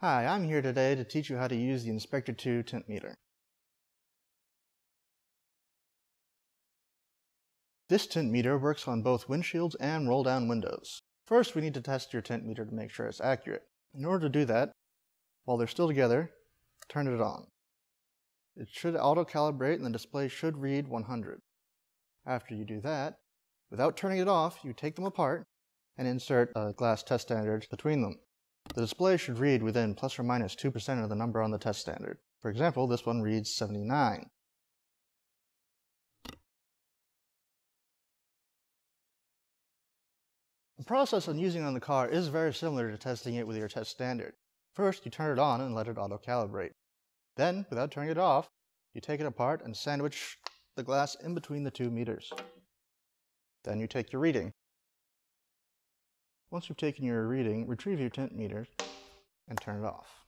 Hi, I'm here today to teach you how to use the Inspector 2 tint meter. This tint meter works on both windshields and roll-down windows. First, we need to test your tint meter to make sure it's accurate. In order to do that, while they're still together, turn it on. It should auto-calibrate and the display should read 100. After you do that, without turning it off, you take them apart and insert a glass test standard between them. The display should read within plus or minus 2% of the number on the test standard. For example, this one reads 79. The process on using on the car is very similar to testing it with your test standard. First, you turn it on and let it auto-calibrate. Then, without turning it off, you take it apart and sandwich the glass in between the two meters. Then you take your reading. Once you've taken your reading, retrieve your tint meter and turn it off.